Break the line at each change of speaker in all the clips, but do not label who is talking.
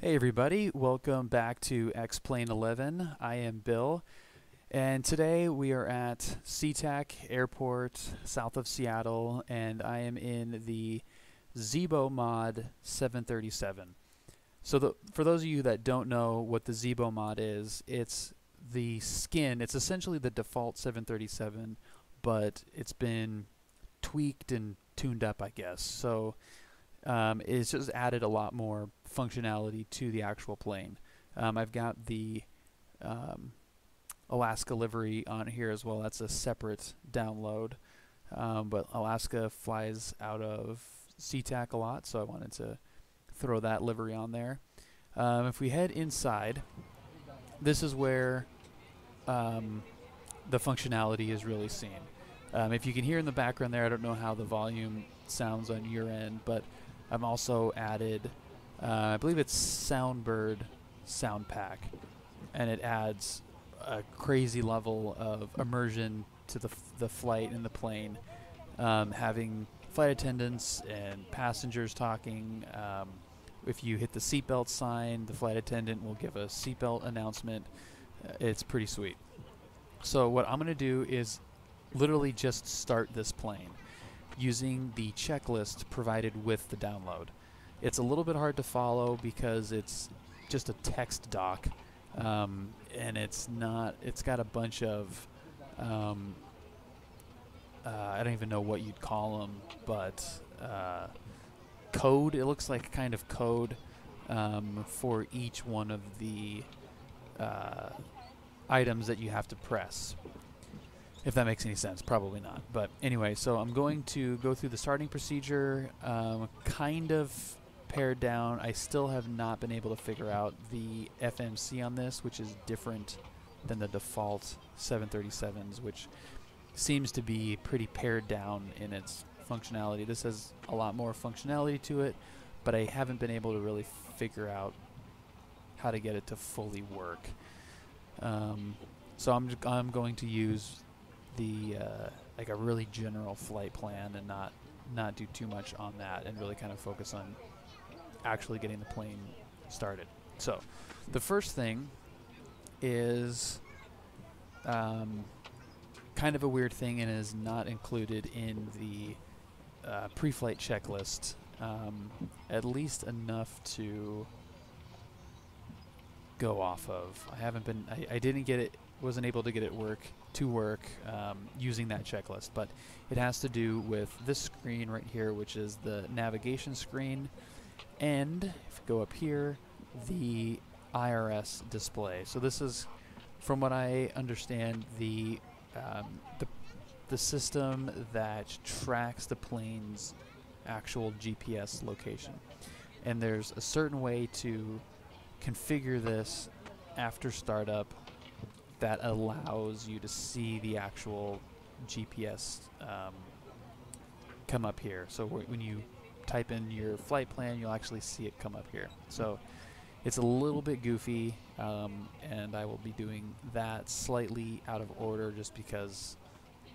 Hey everybody, welcome back to X-Plane 11. I am Bill, and today we are at SeaTac Airport, south of Seattle, and I am in the Zibo Mod 737. So the, for those of you that don't know what the Zibo Mod is, it's the skin, it's essentially the default 737, but it's been tweaked and tuned up, I guess. So um, it's just added a lot more functionality to the actual plane. Um, I've got the um, Alaska livery on here as well. That's a separate download. Um, but Alaska flies out of SeaTac a lot, so I wanted to throw that livery on there. Um, if we head inside, this is where um, the functionality is really seen. If you can hear in the background there, I don't know how the volume sounds on your end, but I've also added, uh, I believe it's Soundbird Sound Pack, and it adds a crazy level of immersion to the, the flight in the plane, um, having flight attendants and passengers talking. Um, if you hit the seatbelt sign, the flight attendant will give a seatbelt announcement. Uh, it's pretty sweet. So what I'm going to do is literally just start this plane using the checklist provided with the download. It's a little bit hard to follow because it's just a text doc, um, and it's not. It's got a bunch of. Um, uh, I don't even know what you'd call them, but uh, code. It looks like kind of code um, for each one of the uh, items that you have to press. If that makes any sense, probably not. But anyway, so I'm going to go through the starting procedure, um, kind of pared down. I still have not been able to figure out the FMC on this, which is different than the default 737s, which seems to be pretty pared down in its functionality. This has a lot more functionality to it, but I haven't been able to really figure out how to get it to fully work. Um, so I'm, I'm going to use the uh, like a really general flight plan and not not do too much on that and really kind of focus on actually getting the plane started. So the first thing is um, kind of a weird thing and is not included in the uh, pre-flight checklist. Um, at least enough to go off of. I haven't been. I, I didn't get it. Wasn't able to get it work to work um, using that checklist. But it has to do with this screen right here, which is the navigation screen, and if you go up here, the IRS display. So this is, from what I understand, the um, the the system that tracks the plane's actual GPS location. And there's a certain way to configure this after startup that allows you to see the actual GPS um, come up here. So wh- when you type in your flight plan, you'll actually see it come up here. So it's a little bit goofy, um, and I will be doing that slightly out of order just because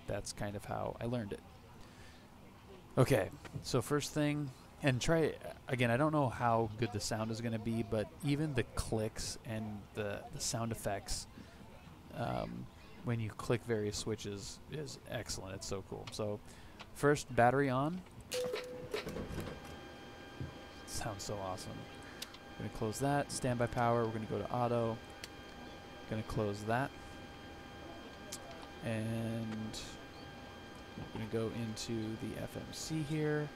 that's kind of how I learned it. Okay, so first thing, and try again. I don't know how good the sound is going to be, but even the clicks and the, the sound effects um, when you click various switches is excellent. It's so cool. So first, battery on. Sounds so awesome. Gonna close that. Standby power. We're gonna go to auto. Gonna close that. And we're gonna go into the FMC here.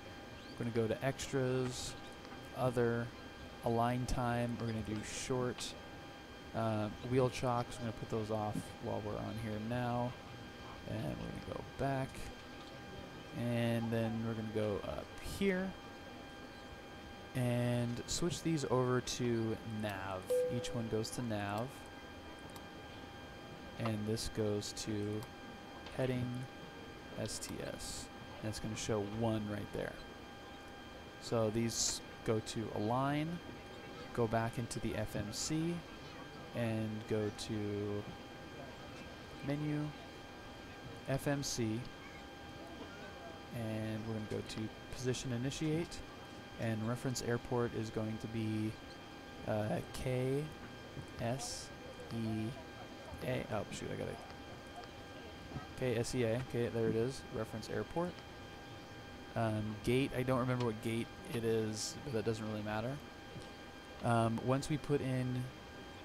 We're gonna go to extras, other, align time. We're gonna do short. Uh, wheel chocks, we're going to put those off while we're on here now. And we're going to go back. And then we're going to go up here. And switch these over to nav. Each one goes to nav. And this goes to heading STS. And it's going to show one right there. So these go to align, go back into the FMC, and go to menu FMC and we're going to go to position initiate and reference airport is going to be uh, K S E A. Oh shoot, I got it. K S E A. Okay, there it is. Reference airport. Um, gate. I don't remember what gate it is, but that doesn't really matter. Um, once we put in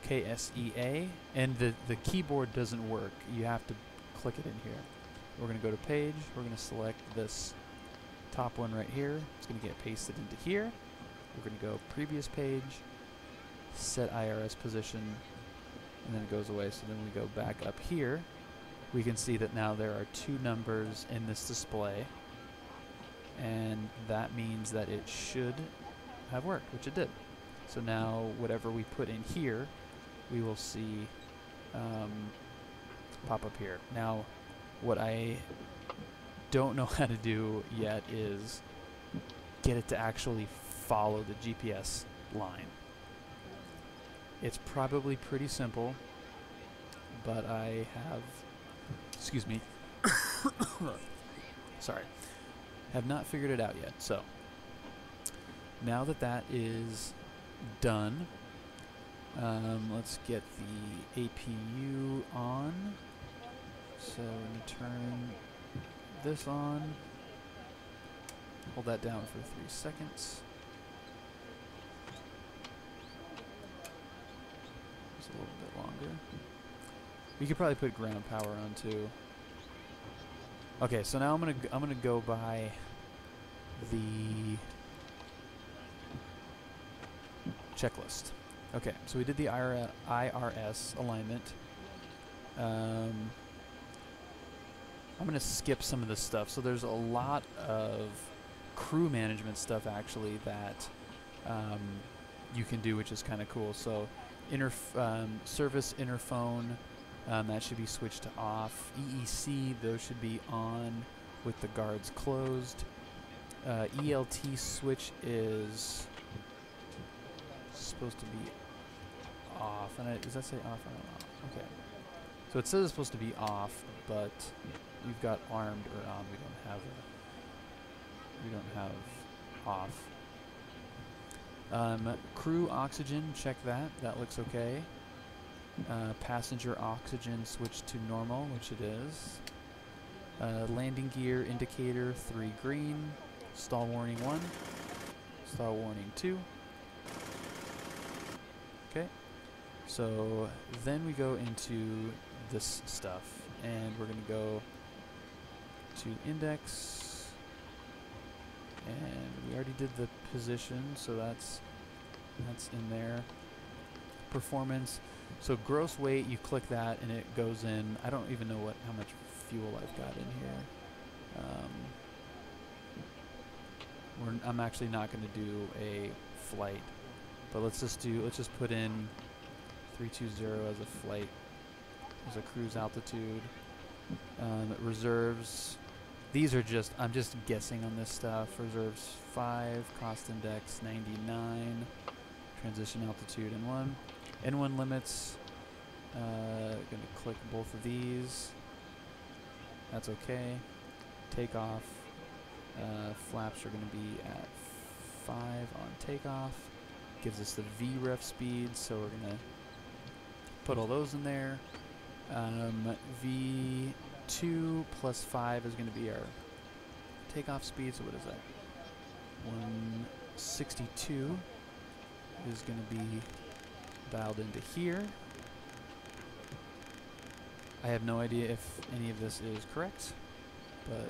KSEA, and the, the keyboard doesn't work, you have to click it in here. We're going to go to page, we're going to select this top one right here. It's going to get pasted into here. We're going to go previous page, set IRS position, and then it goes away. So then we go back up here. We can see that now there are two numbers in this display, and that means that it should have worked, which it did. So now whatever we put in here, we will see um, pop up here. Now, what I don't know how to do yet is get it to actually follow the GPS line. It's probably pretty simple, but I have, excuse me, sorry, have not figured it out yet. So, now that that is done, um, let's get the APU on. So I'm going to turn this on. Hold that down for three seconds. Just a little bit longer. You could probably put ground power on too. Okay, so now I'm gonna I'm gonna go by the checklist. Okay, so we did the IR IRS alignment. Um, I'm going to skip some of this stuff. So there's a lot of crew management stuff actually that um, you can do, which is kind of cool. So interf um, service interphone, um, that should be switched to off. EEC, those should be on with the guards closed. Uh, ELT switch is supposed to be off. And I, does that say off not? Okay. So it says it's supposed to be off, but we've got armed or on. We don't have a, we don't have off. Um, crew oxygen, check that. That looks okay. Uh, passenger oxygen switch to normal, which it is. Uh, landing gear indicator 3 green. Stall warning 1. Stall warning 2. So then we go into this stuff and we're going to go to index. And we already did the position so that's that's in there. Performance. So gross weight you click that and it goes in. I don't even know what how much fuel I've got in here. Um, we're I'm actually not going to do a flight but let's just do let's just put in 320 as a flight as a cruise altitude um, reserves these are just, I'm just guessing on this stuff. Reserves 5, cost index 99, transition altitude N1. N1 limits, uh, gonna click both of these. That's okay. Takeoff, uh, flaps are gonna be at 5 on takeoff. Gives us the VREF speed, so we're gonna put all those in there. Um, V 2 plus 5 is going to be our takeoff speed. So what is that? 162 is going to be dialed into here. I have no idea if any of this is correct, but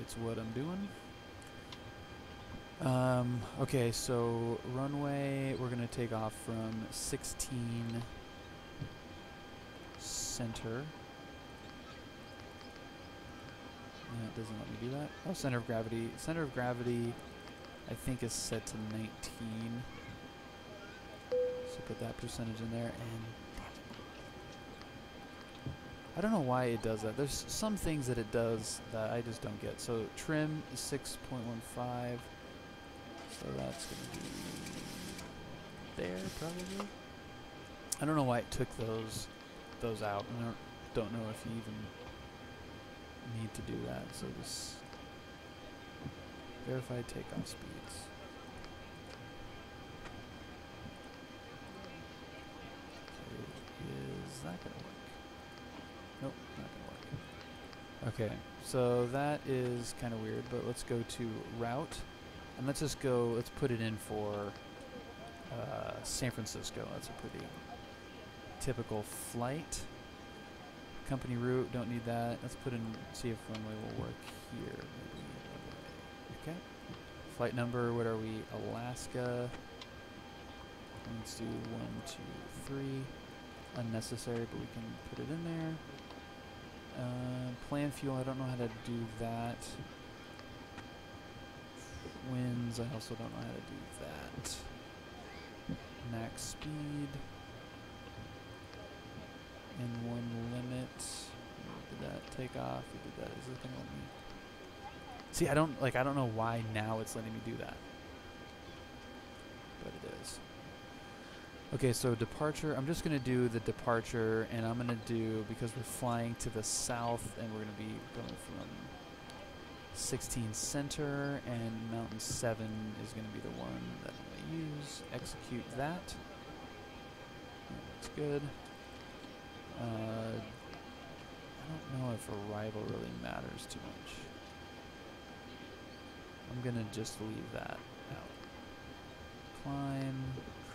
it's what I'm doing. Um, okay, so runway, we're going to take off from 16 center. Yeah, it doesn't let me do that. Oh, center of gravity. Center of gravity, I think, is set to 19. So put that percentage in there, and I don't know why it does that. There's some things that it does that I just don't get. So trim is 6.15. So that's going to be there, probably. I don't know why it took those those out. I don't, don't know if you even need to do that. So this verified takeoff speeds. Is that going to work? Nope, not going to work. Okay, so that is kind of weird, but let's go to route and let's just go. Let's put it in for uh, San Francisco. That's a pretty typical flight. Company route, don't need that. Let's put in, see if runway will work here. Okay. Flight number, what are we? Alaska. Let's do one, two, three. Unnecessary, but we can put it in there. Uh, plan fuel, I don't know how to do that. Winds, I also don't know how to do that. Max speed. And one limit. Did that take off? We did that. Is it gonna let me? See, I don't like. I don't know why now it's letting me do that, but it is. Okay, so departure. I'm just gonna do the departure, and I'm gonna do because we're flying to the south, and we're gonna be going from 16 center, and Mountain 7 is gonna be the one that gonna use. Execute that. That's good. Uh, I don't know if arrival really matters too much. I'm gonna just leave that out. Climb,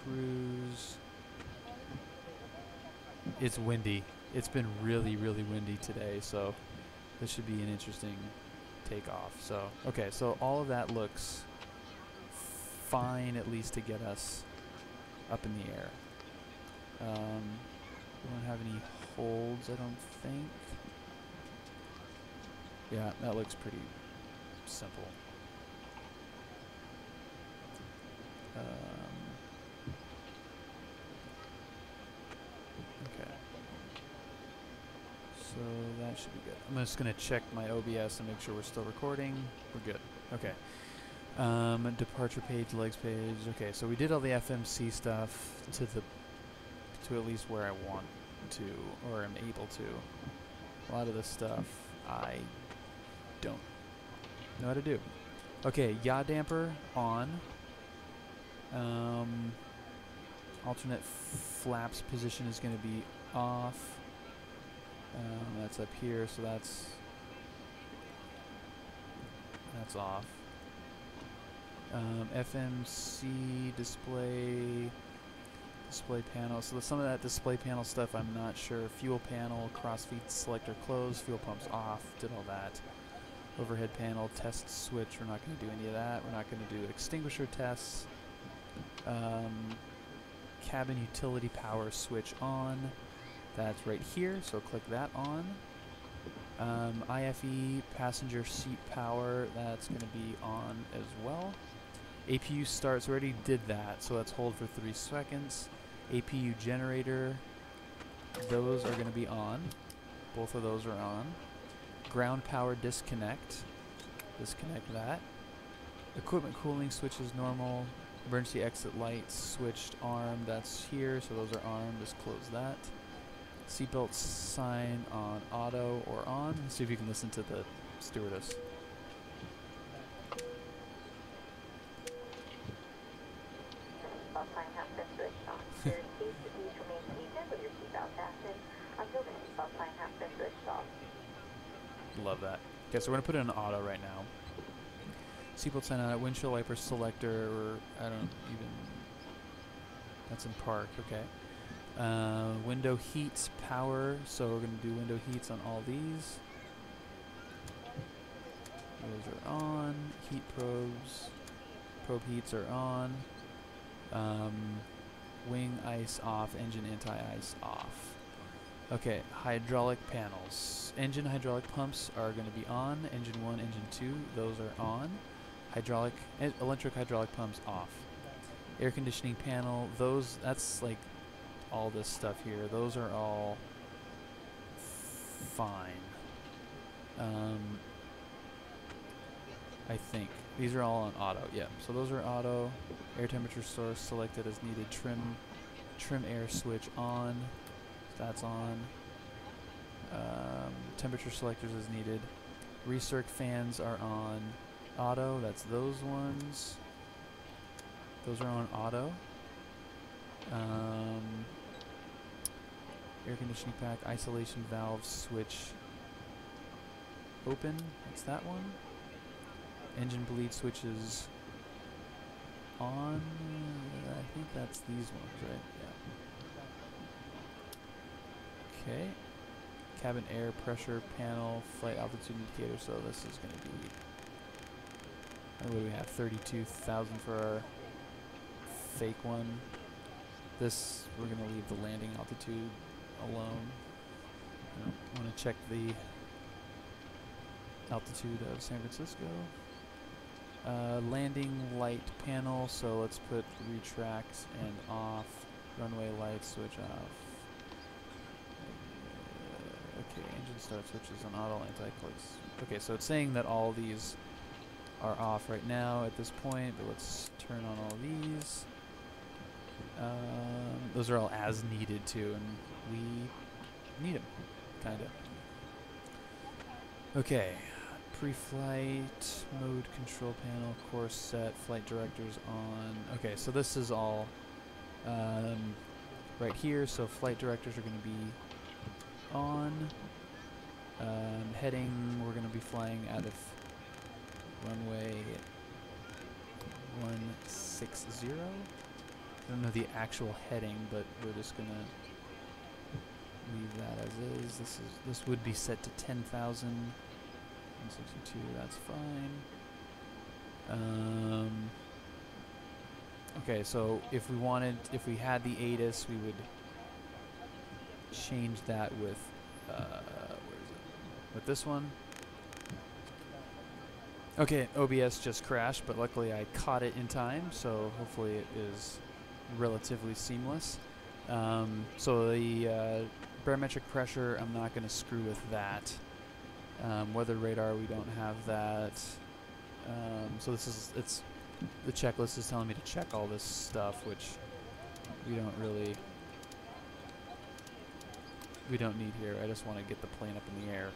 cruise. It's windy. It's been really, really windy today, so this should be an interesting takeoff. So, okay, so all of that looks fine, at least to get us up in the air. Um, we don't have any holds, I don't think. Yeah, that looks pretty simple. Um, okay. So that should be good. I'm just going to check my OBS and make sure we're still recording. We're good. Okay. Um, departure page, legs page. Okay, so we did all the FMC stuff to the to at least where I want to or am able to. A lot of this stuff I don't know how to do. Okay, yaw damper on. Um, alternate flaps position is going to be off. Um, that's up here, so that's that's off. Um, FMC display display panel. So some of that display panel stuff I'm not sure. Fuel panel, crossfeed selector closed, fuel pumps off, did all that. Overhead panel, test switch, we're not going to do any of that. We're not going to do extinguisher tests. Um, cabin utility power switch on. That's right here, so click that on. Um, IFE passenger seat power, that's going to be on as well. APU starts, already did that, so let's hold for three seconds. APU generator, those are going to be on. Both of those are on. Ground power disconnect, disconnect that. Equipment cooling switch is normal. Emergency exit lights switched arm, that's here, so those are armed, just close that. Seatbelt sign on auto or on. Let's see if you can listen to the stewardess. Love that. Okay, so we're gonna put it in auto right now. Seatbelt sign on windshield wiper selector, or I don't even. That's in park. Okay. Uh, window heats power. So we're gonna do window heats on all these. Those are on. Heat probes. Probe heats are on. Um, wing ice off. Engine anti-ice off. Okay, hydraulic panels. Engine hydraulic pumps are going to be on. Engine 1, engine 2, those are on. Hydraulic, e- electric hydraulic pumps off. Air conditioning panel, those, that's like all this stuff here. Those are all fine. Um, I think. These are all on auto, yeah. So those are auto. Air temperature source selected as needed. Trim, trim air switch on. That's on. Um, temperature selectors as needed. Recirc fans are on auto. That's those ones. Those are on auto. Um, air conditioning pack, isolation valve switch. open. That's that one. Engine bleed switches on. I think that's these ones, right? Yeah. Okay. Cabin air pressure panel, flight altitude indicator. So this is going to be. What do we have? Thirty-two thousand for our fake one. This we're going to leave the landing altitude alone. I want to check the altitude of San Francisco. Uh, landing light panel, so let's put retract and off. Runway light switch off. Uh, okay, engine start switches on auto anti-clicks. Okay, so it's saying that all these are off right now at this point, but let's turn on all these. Um, those are all as needed too, and we need them, kinda. Okay, pre-flight mode control panel course set flight directors on. Okay so this is all um, right here. So flight directors are going to be on. Um, heading we're going to be flying out of runway 160 I don't know the actual heading but we're just going to leave that as is this is this would be set to 10,000 162, that's fine. Um, okay, so if we wanted, if we had the ATIS, we would change that with, uh, where is it? With this one. Okay, OBS just crashed, but luckily I caught it in time, so hopefully it is relatively seamless. Um, so the uh, barometric pressure, I'm not going to screw with that. Um, weather radar, we don't have that. Um, so this is it's the checklist is telling me to check all this stuff, which we don't really we don't need here. I just want to get the plane up in the air.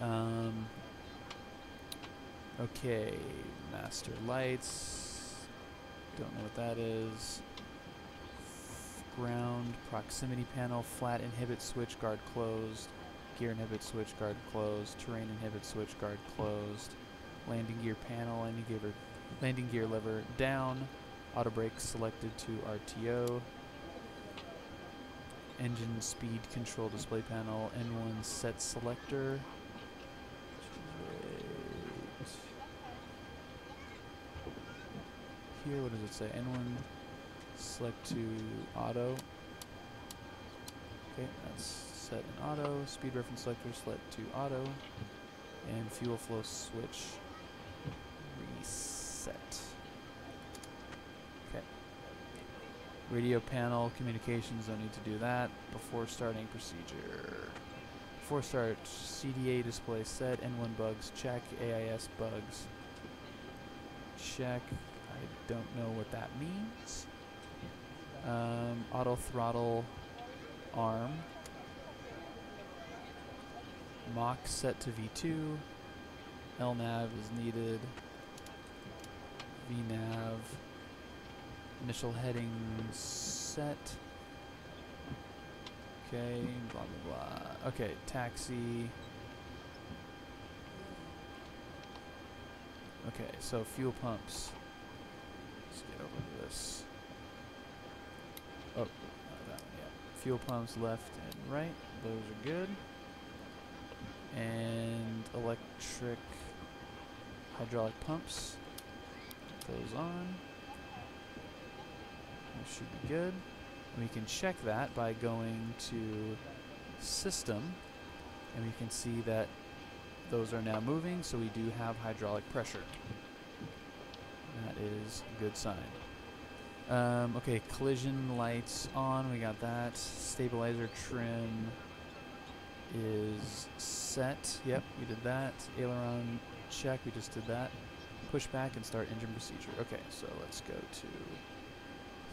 Um, okay, master lights. Don't know what that is. Ground proximity panel, flap inhibit switch guard closed. Gear inhibit switch guard closed. Terrain inhibit switch guard closed. Landing gear panel, landing gear, landing gear lever down. Auto brake selected to RTO. Engine speed control display panel. N1 set selector. Here, what does it say? N1 select to auto. Okay, that's set in auto. Speed reference selector select to auto. And fuel flow switch reset. Okay. Radio panel communications, don't need to do that. Before starting procedure. Before start, CDU display set, N1 bugs check, AIS bugs check. I don't know what that means. Um, auto throttle arm. Mach set to V2. LNAV is needed. VNAV. Initial heading set. Okay, blah blah blah. Okay, taxi. Okay, so fuel pumps. Let's get over to this. Oh, uh, that one, yeah. Fuel pumps left and right. Those are good. And electric hydraulic pumps. Those on. That should be good. And we can check that by going to system and we can see that those are now moving so we do have hydraulic pressure. That is a good sign. Um, okay, collision lights on, we got that. Stabilizer trim is set. Yep, we did that. Aileron check, we just did that. Push back and start engine procedure. Okay, so let's go to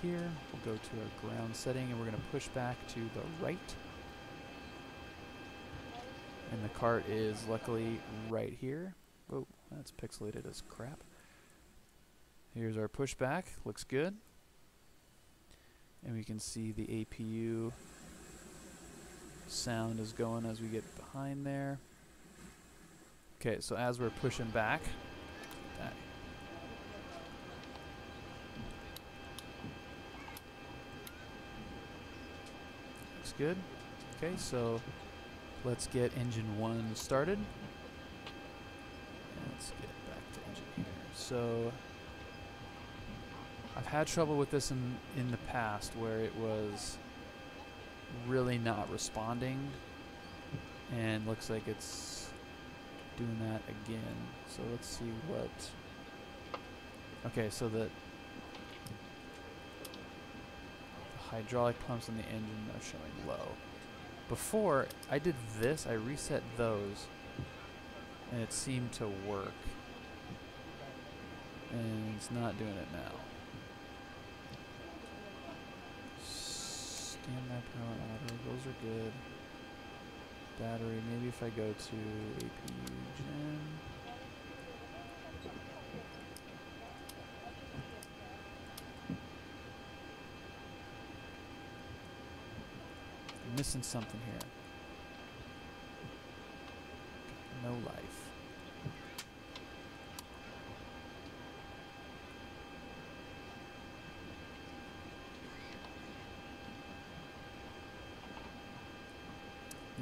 here. We'll go to our ground setting and we're going to push back to the right. And the cart is luckily right here. Oh, that's pixelated as crap. Here's our pushback. Looks good. And we can see the APU sound is going as we get behind there. Okay, so as we're pushing back, that looks good. Okay, so let's get engine one started. Let's get back to engine here. So I've had trouble with this in in the past where it was really not responding and looks like it's doing that again. So let's see what Okay, so the, the hydraulic pumps in the engine are showing low. Before I did this, I reset those and it seemed to work. And it's not doing it now. Standby power auto, those are good. Battery, maybe if I go to APU gen. I'm missing something here. No life.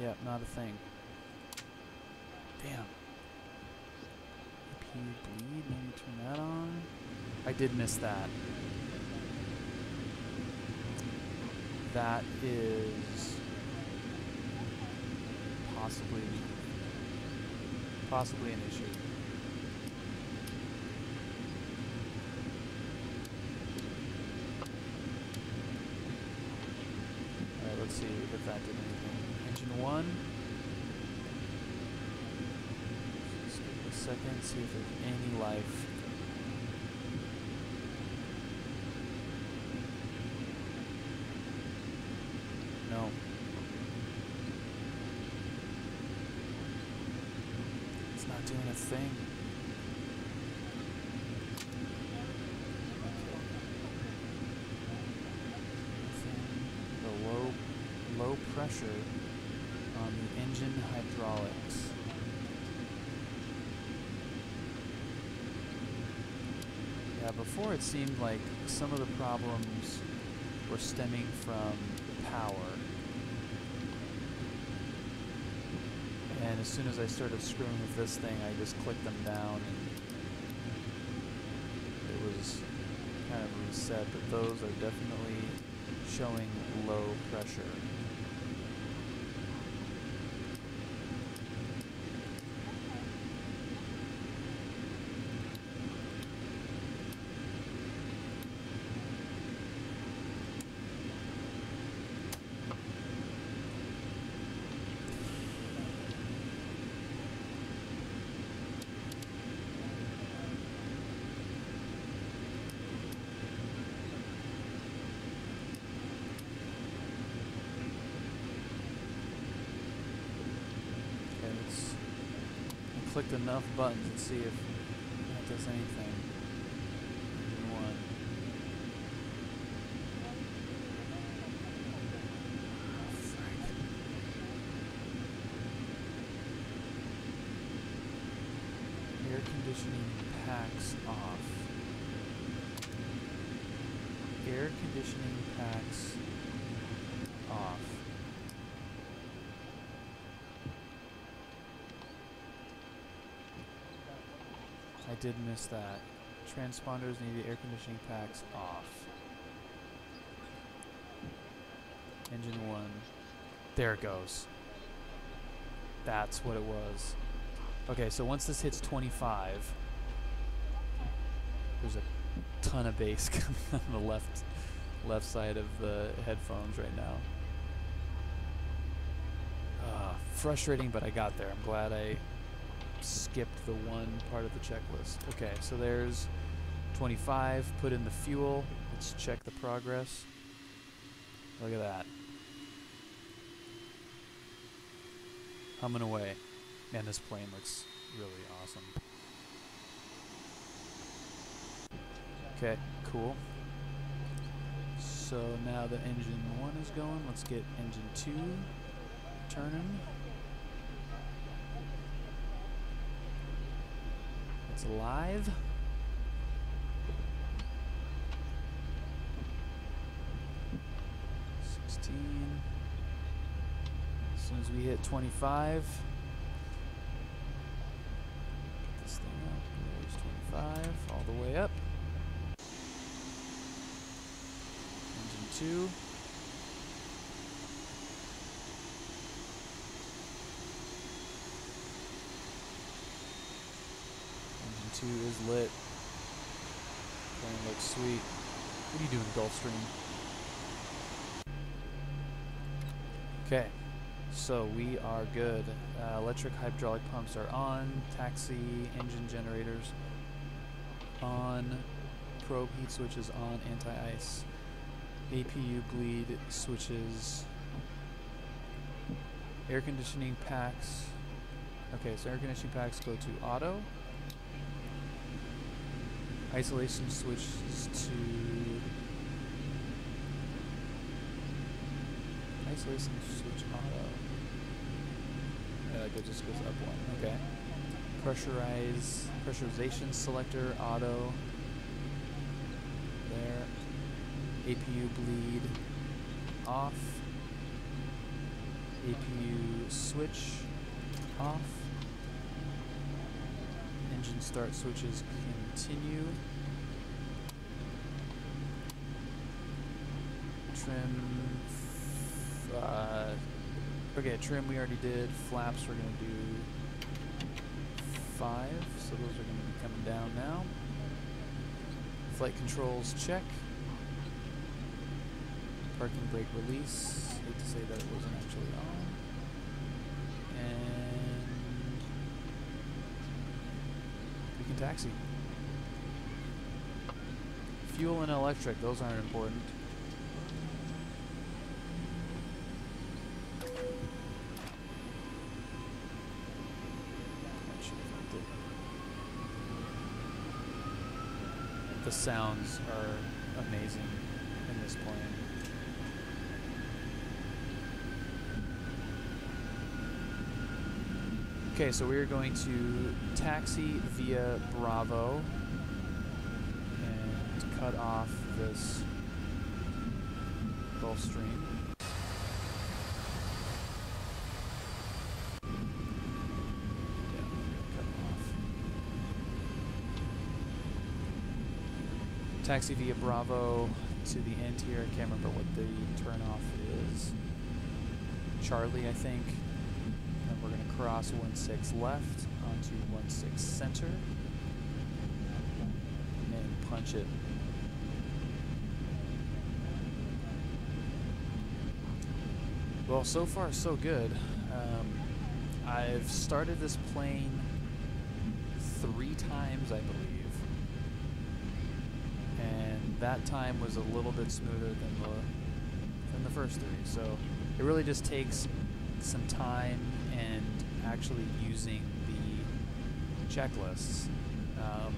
Yep, not a thing. Damn. AP bleed, maybe turn that on. I did miss that. That is possibly possibly an issue. Alright, let's see if that did anything. One. Just a second, see if there's any life. No. It's not doing a thing. The low low pressure on the engine hydraulics. Before it seemed like some of the problems were stemming from power. And as soon as I started screwing with this thing, I just clicked them down and it was kind of reset, but those are definitely showing low pressure. Okay, let's I clicked enough buttons and see if that does anything. Engine one. Oh, frick. Air conditioning packs off. Air conditioning packs off. I did miss that. Transponders need the air conditioning packs off. Engine one. There it goes. That's what it was. Okay, so once this hits 25, there's a ton of bass coming on the left left side of the headphones right now. Uh, frustrating, but I got there. I'm glad I skipped the one part of the checklist. Okay, so there's 25. Put in the fuel. Let's check the progress. Look at that. Humming away. Man, this plane looks really awesome. Okay, cool. So now the engine one is going. Let's get engine two turning. Is live. Sixteen. As soon as we hit twenty-five. Get this thing up. There's twenty-five, all the way up. Engine two. Engine two is lit. Plane looks sweet. What are you doing, Gulfstream? Okay, so we are good. Uh, electric hydraulic pumps are on. Taxi engine generators on. Probe heat switches on. Anti-ice. APU bleed switches. Air conditioning packs. Okay, so air conditioning packs go to auto. Isolation switches to isolation switch auto. Uh, that just goes up one. Okay. Pressurize pressurization selector auto. There. APU bleed off. APU switch off. Engine start switches continue. Trim. Uh, okay, trim we already did. Flaps we're gonna do five, so those are gonna be coming down now. Flight controls check. Parking brake release. Hate to say that it wasn't actually on. And we can taxi. Fuel and electric, those aren't important. The sounds are amazing in this plane. Okay, so we are going to taxi via Bravo cut off this 'em off. Taxi via Bravo to the end here. I can't remember what the turnoff is. Charlie, I think. And we're going to cross 1-6 left onto 1-6 center. And punch it. Well, so far so good. Um, I've started this plane three times, I believe. And that time was a little bit smoother than the than the first three. So it really just takes some time and actually using the checklists. Um,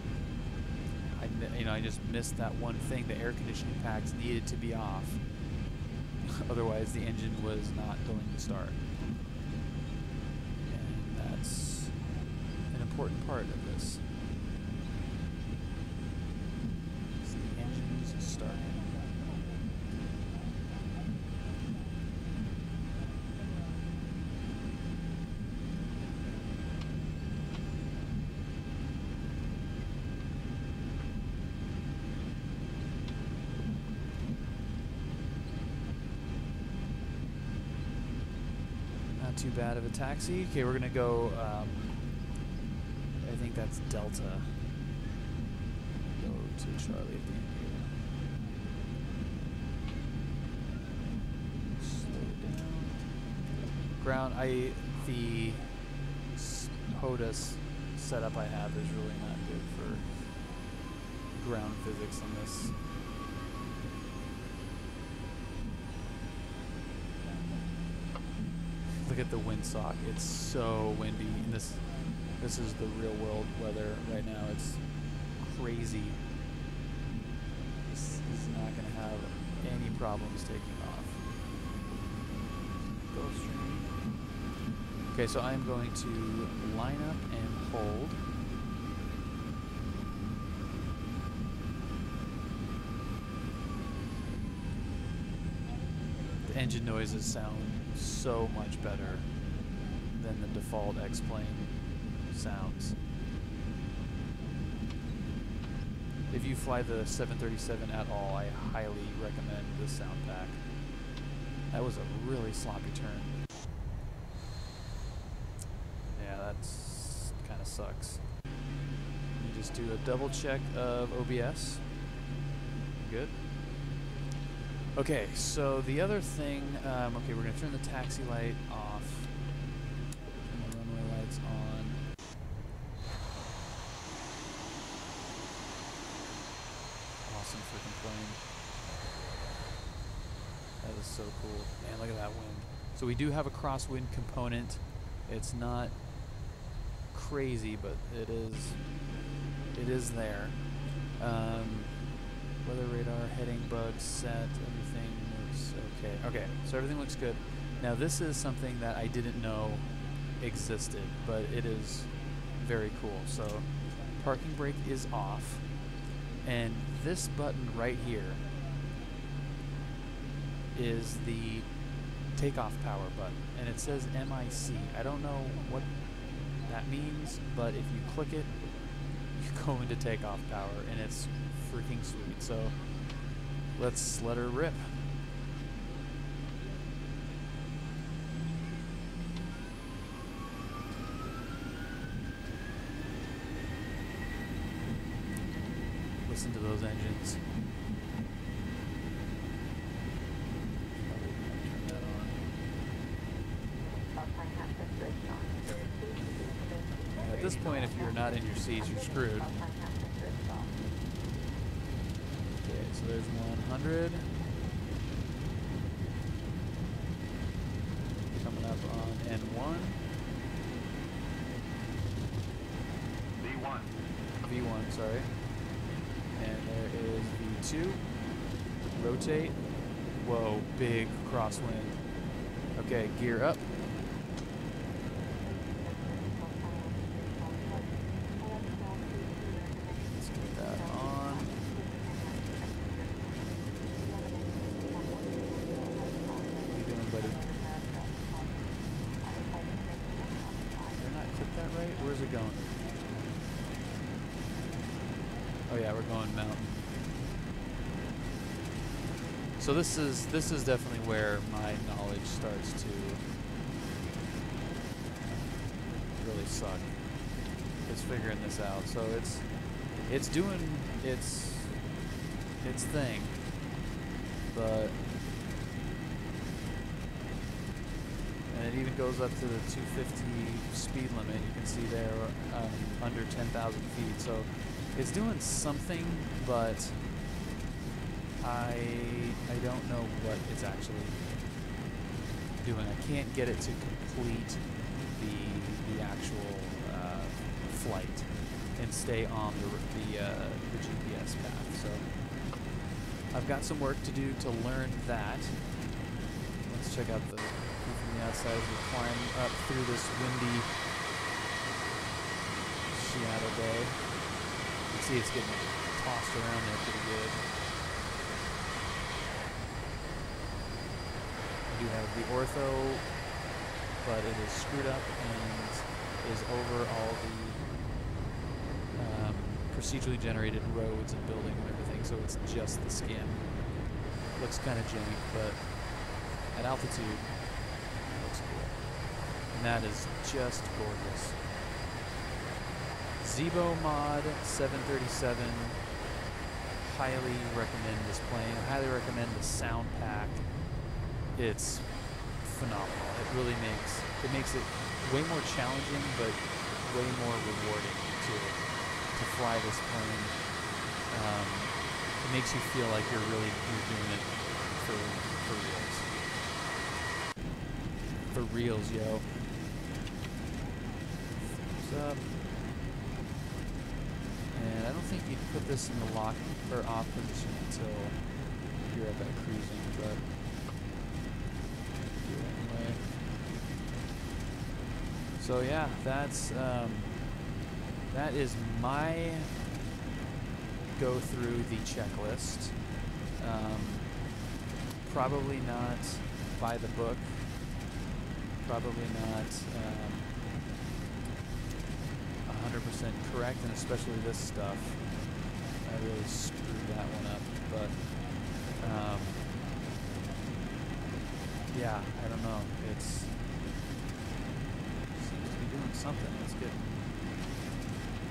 I, you know, I just missed that one thing. The air conditioning packs needed to be off. Otherwise, the engine was not going to start. And that's an important part of this. is the engines starting. Too bad of a taxi. Okay, we're gonna go. Um, I think that's Delta. Go to Charlie. Slow down. Ground. I the s- setup I have is really not good for ground physics on this. look at the windsock. It's so windy. And this this is the real world weather right now. It's crazy. This is not going to have any problems taking off. Okay, so I'm going to line up and hold. engine noises sound so much better than the default X-Plane sounds. If you fly the 737 at all, I highly recommend this sound pack. That was a really sloppy turn. Yeah, that's kind of sucks. You just do a double check of OBS. Good. Okay, so the other thing, um, okay, we're gonna turn the taxi light off. Turn the runway lights on. Awesome freaking plane. That is so cool. Man, look at that wind. So we do have a crosswind component. It's not crazy, but it is it is there. Um, weather radar, heading bugs set, everything looks okay. Okay, so everything looks good. Now this is something that I didn't know existed, but it is very cool. So parking brake is off, and this button right here is the takeoff power button, and it says MIC. I don't know what that means, but if you click it, you go into takeoff power, and it's freaking sweet. So let's let her rip. Listen to those engines. At this point, if you're not in your seats, you're screwed. So there's 100. Coming up on N1.
V1.
V1, sorry. And there is V2. Rotate. Whoa, big crosswind. Okay, gear up. Let's get that on. What are you doing, buddy? Did I not click that right? Where's it going? Oh yeah, we're going mountain. So this is this is definitely where my knowledge starts to really suck. Is figuring this out. So it's it's doing its its thing, but and it even goes up to the 250 speed limit. You can see there um, under 10,000 feet. So it's doing something, but I I don't know what it's actually doing. I can't get it to complete the the actual uh, flight and stay on the the, uh, the GPS path. So I've got some work to do to learn that. Let's check out the from the outside as we climb up through this windy Seattle day. You can see it's getting tossed around there pretty good. We do have the ortho, but it is screwed up and is over all the um, procedurally generated roads and building and everything, so it's just the skin. Looks kind of jank, but at altitude, it looks cool. And that is just gorgeous. Zibo Mod 737. Highly recommend this plane. I highly recommend the sound pack. It's phenomenal. It really makes it makes it way more challenging, but way more rewarding to to fly this plane. Um, it makes you feel like you're really you're doing it for for reals. For reals, yo. Thumbs up. And I don't think you'd put this in the lock or off position until you're at that cruising, but So yeah, that's um, that is my go through the checklist. Um, probably not by the book. Probably not um, 100% correct, and especially this stuff. I really screwed that one up, but um, yeah, I don't know. It's seems to be doing something. Let's get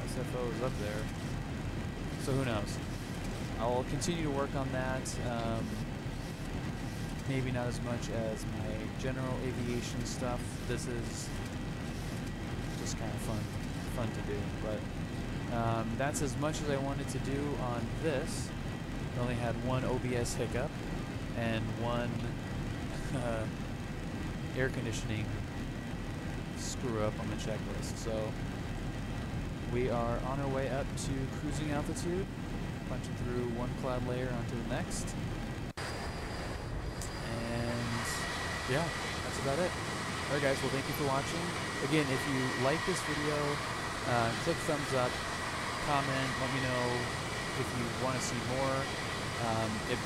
SFO is up there. So who knows? I'll continue to work on that. Um, maybe not as much as my general aviation stuff. This is just kind of fun, fun to do. But um, that's as much as I wanted to do on this. I only had one OBS hiccup and one uh, air conditioning screw up on the checklist. So we are on our way up to cruising altitude, punching through one cloud layer onto the next. And yeah, that's about it. Alright guys, well thank you for watching. Again, if you like this video, uh, click thumbs up, comment, let me know if you want to see more. Um, it,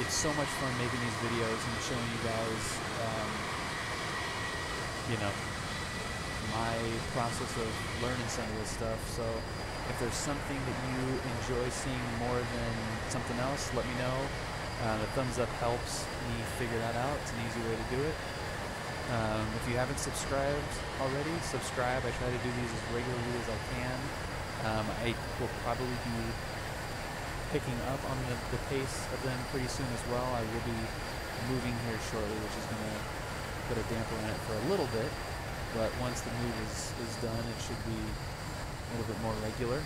it's so much fun making these videos and showing you guys, um, you know, my process of learning some of this stuff. So if there's something that you enjoy seeing more than something else, let me know. Uh, the thumbs up helps me figure that out. It's an easy way to do it. Um, if you haven't subscribed already, subscribe. I try to do these as regularly as I can. Um, I will probably be picking up on the, the pace of them pretty soon as well. I will be moving here shortly, which is going to put a damper on it for a little bit. But once the move is, is done, it should be a little bit more regular.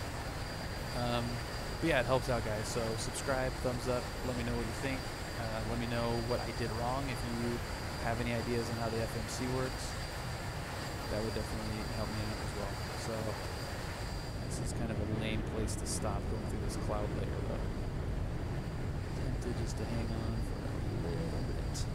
Um, but yeah, it helps out, guys. So subscribe, thumbs up. Let me know what you think. Uh, let me know what I did wrong. If you have any ideas on how the FMC works, that would definitely help me out as well. So this is kind of a lame place to stop going through this cloud layer, but tempted just to hang on for a little bit.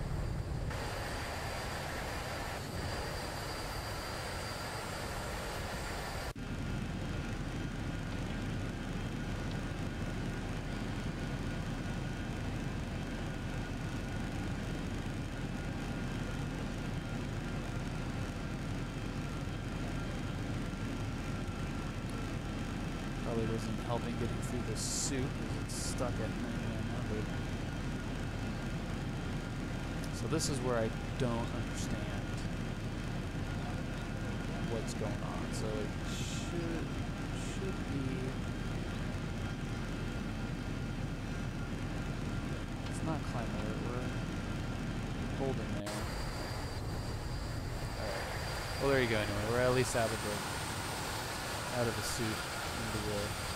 Probably wasn't helping getting through the suit because it's stuck at 9900. So this is where I don't understand what's going on. So it should should be. It's not climb alert. We're holding there. Alright. Well, there you go. Anyway, we're at least out of the out of the suit into the,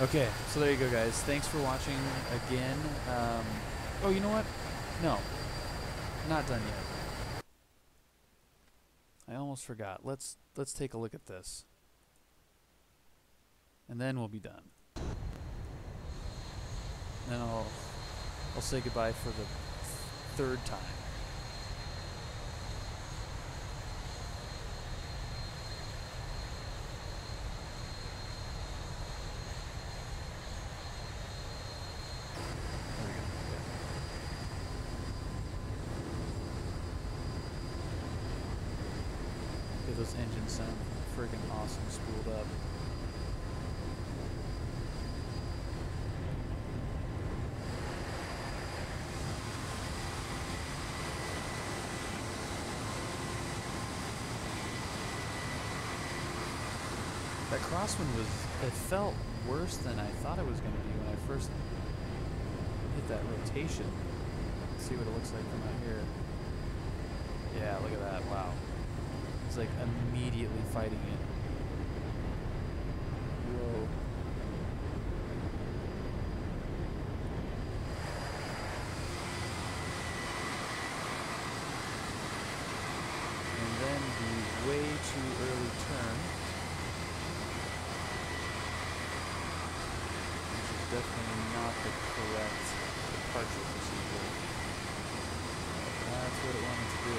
Okay, so there you go, guys. Thanks for watching again. Um, oh, you know what? No, not done yet. I almost forgot. Let's let's take a look at this, and then we'll be done. Then I'll I'll say goodbye for the third time. There we go. Okay. Okay, those engines sound freaking awesome spooled up. That crosswind was, it felt worse than I thought it was going to be when I first hit that rotation. Let's see what it looks like from out here. Yeah, look at that. Wow. It's like immediately fighting it. Whoa. That's what it wanted to do.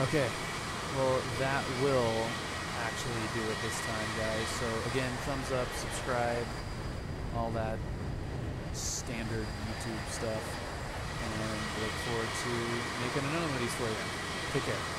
Okay. Well, that will actually do it this time, guys. So again, thumbs up, subscribe, all that standard YouTube stuff, and look forward to making another one of these for you. Take care.